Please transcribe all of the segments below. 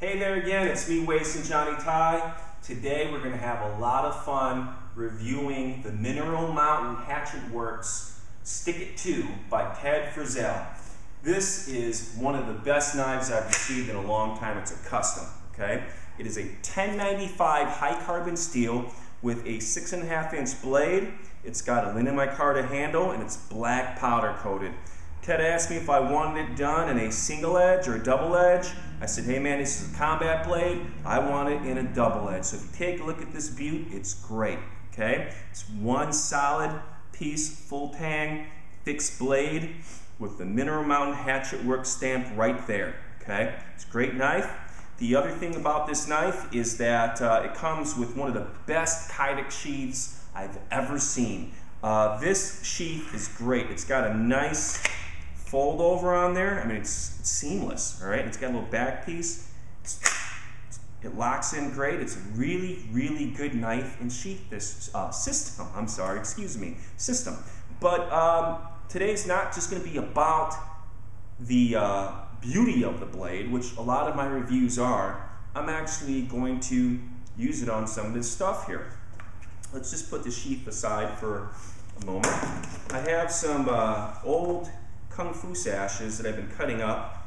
Hey there again, it's me, Waysun Johnny Tsai. Today we're going to have a lot of fun reviewing the Mineral Mountain Hatchet Works Stickit 2 by Ted Frizzell. This is one of the best knives I've received in a long time. It's a custom, okay? It is a 1095 high carbon steel with a six and a half inch blade. It's got a linen micarta handle and it's black powder coated. Ted asked me if I wanted it done in a single edge or a double edge. I said, hey man, this is a combat blade. I want it in a double edge. So if you take a look at this butte, it's great, okay? It's one solid piece, full tang, fixed blade with the Mineral Mountain Hatchet Work stamp right there, okay? It's a great knife. The other thing about this knife is that uh, it comes with one of the best Kydex sheaths I've ever seen. Uh, this sheath is great. It's got a nice fold over on there. I mean, it's, it's seamless, all right? It's got a little back piece. It's, it locks in great. It's a really, really good knife and sheath this uh, system. I'm sorry, excuse me, system. But um, today's not just going to be about the uh, beauty of the blade, which a lot of my reviews are. I'm actually going to use it on some of this stuff here. Let's just put the sheath aside for a moment. I have some uh, old kung fu sashes that I've been cutting up,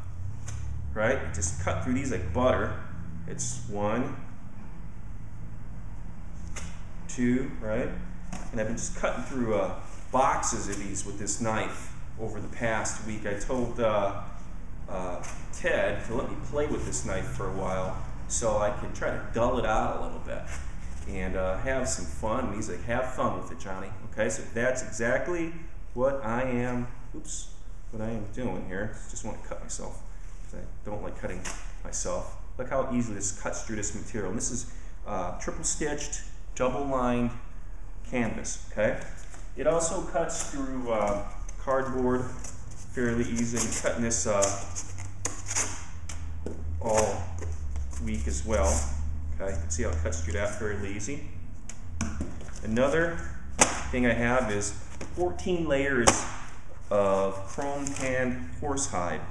right? Just cut through these like butter. It's one, two, right? And I've been just cutting through uh, boxes of these with this knife over the past week. I told uh, uh, Ted to let me play with this knife for a while so I could try to dull it out a little bit and uh, have some fun. And he's like, have fun with it, Johnny. Okay, so that's exactly what I am. Oops what I am doing here. Just want to cut myself. Because I don't like cutting myself. Look how easily this cuts through this material. And this is uh, triple stitched, double lined canvas, okay? It also cuts through uh, cardboard fairly easily. I'm cutting this uh, all week as well. Okay, see how it cuts through that fairly easy. Another thing I have is 14 layers of chrome tanned horsehide.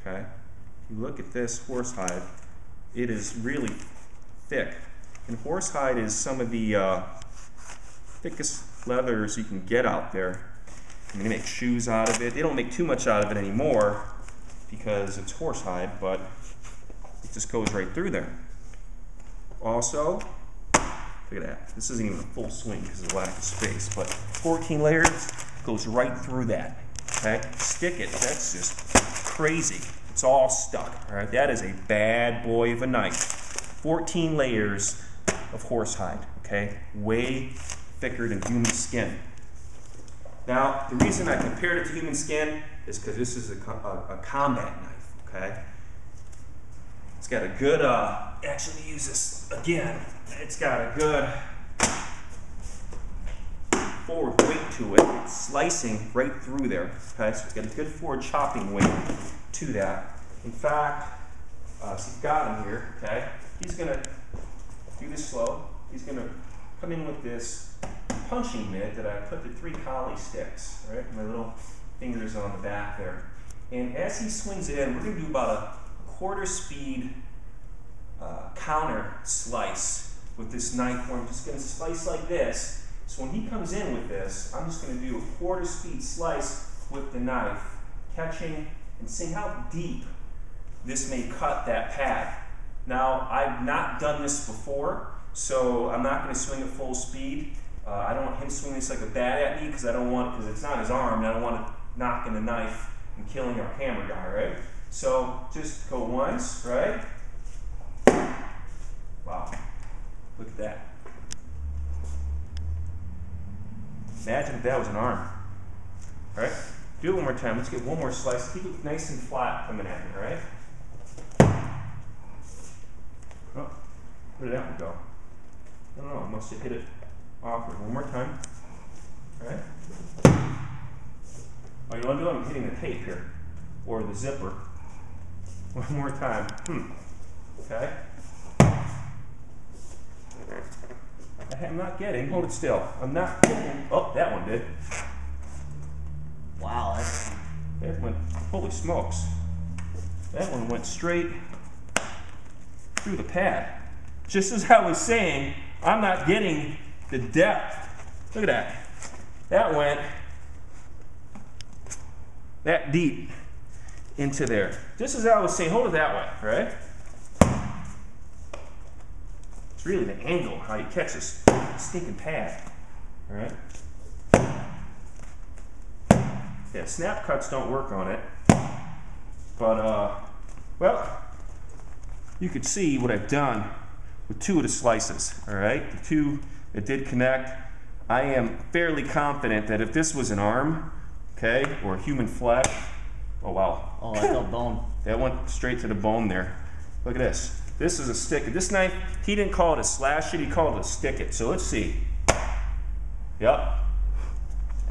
Okay, if you look at this horsehide, it is really thick. And horsehide is some of the uh, thickest leathers you can get out there. I mean, they make shoes out of it. They don't make too much out of it anymore because it's horsehide, but it just goes right through there. Also, Look at that. This isn't even a full swing because of lack of space, but 14 layers goes right through that. Okay? Stick it. That's just crazy. It's all stuck. All right? That is a bad boy of a knife. 14 layers of horsehide. Okay? Way thicker than human skin. Now, the reason I compared it to human skin is because this is a, a, a, combat knife. Okay? It's got a good, uh, actually use this again it's got a good forward weight to it. It's slicing right through there. Okay, so it's got a good forward chopping weight to that. In fact, uh, so you've got him here, okay? He's gonna do this slow. He's gonna come in with this punching mitt that I put the three Kali sticks, right? My little fingers on the back there. And as he swings in, we're gonna do about a quarter speed uh, counter slice with this knife where I'm just going to slice like this. So when he comes in with this, I'm just going to do a quarter speed slice with the knife, catching and seeing how deep this may cut that pad. Now, I've not done this before, so I'm not going to swing at full speed. Uh, I don't want him swinging this like a bat at me because I don't want, because it's not his arm, and I don't want to knock in the knife and killing our camera guy, right? So just go once, right? Wow. Look at that. Imagine if that was an arm. All right? Do it one more time. Let's get one more slice. Keep it nice and flat coming at me, all right? Oh, where did that one go? I don't know. I must have hit it awkward. One more time. All right? Oh, you want to do it? I'm hitting the tape here. Or the zipper. One more time. Hmm. Okay? I'm not getting. Hold it still. I'm not getting. Oh, that one did. Wow, that's. That went. Holy smokes. That one went straight through the pad. Just as I was saying, I'm not getting the depth. Look at that. That went that deep into there. Just as I was saying, hold it that way, right? It's really the angle, how you catch this stinking pad, all right? Yeah, snap cuts don't work on it. But, uh, well, you could see what I've done with two of the slices, all right? The two that did connect. I am fairly confident that if this was an arm, okay, or human flesh, oh wow. Oh, I felt bone. That went straight to the bone there. Look at this. This is a stick. This knife, he didn't call it a slash it, he called it a stick it. So let's see. Yep.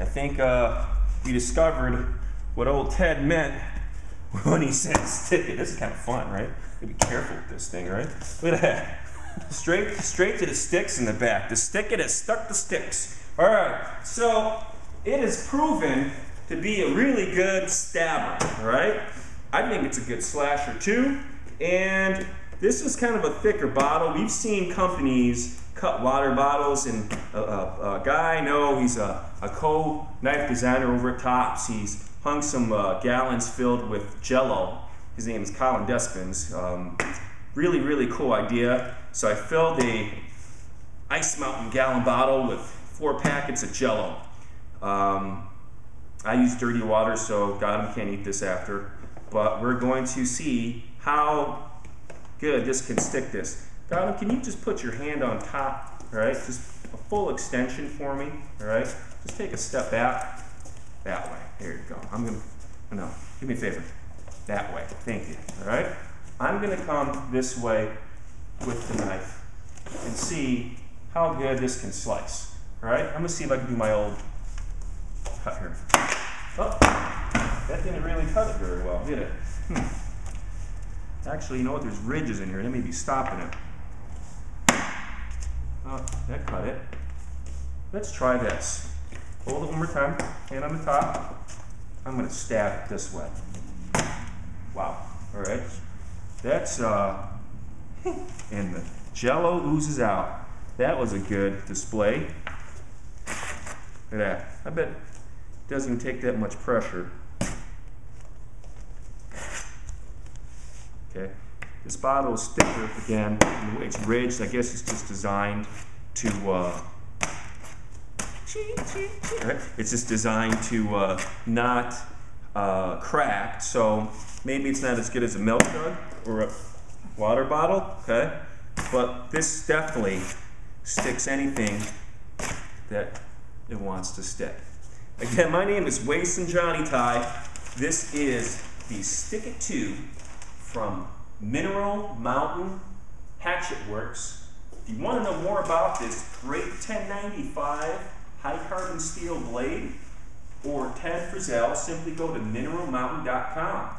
I think uh, we discovered what old Ted meant when he said stick it. This is kind of fun, right? You be careful with this thing, right? Look at that. Straight, straight to the sticks in the back. The stick it has stuck the sticks. All right. So it is proven to be a really good stabber. Right. I think it's a good slasher too. And this is kind of a thicker bottle. We've seen companies cut water bottles, and a, a, a guy I know, he's a, a co-knife designer over at Tops. He's hung some uh, gallons filled with Jello. His name is Colin Despins. Um, really, really cool idea. So I filled a Ice Mountain gallon bottle with four packets of Jello. Um, I use dirty water, so God, can't eat this after. But we're going to see how Good, this can stick this. Gautam, can you just put your hand on top, right? Just a full extension for me, all right? Just take a step back, that way. There you go. I'm gonna, no, do me a favor. That way, thank you, all right? I'm gonna come this way with the knife and see how good this can slice, all right? I'm gonna see if I can do my old cut here. Oh, that didn't really cut it very well, did it? Hmm. Actually, you know what? There's ridges in here. That may be stopping it. Oh, that cut it. Let's try this. Hold it one more time. Hand on the top. I'm going to stab it this way. Wow. All right. That's, uh, and the jello oozes out. That was a good display. Look at that. I bet it doesn't take that much pressure. Okay, this bottle is thicker again. It's ridged. I guess it's just designed to. Uh, it's just designed to uh, not uh, crack. So maybe it's not as good as a milk jug or a water bottle. Okay, but this definitely sticks anything that it wants to stick. Again, my name is Waysun Johnny Tsai. This is the Stickit 2 from Mineral Mountain Hatchet Works. If you want to know more about this great 1095 high carbon steel blade or Ted Frizzell, simply go to mineralmountain.com.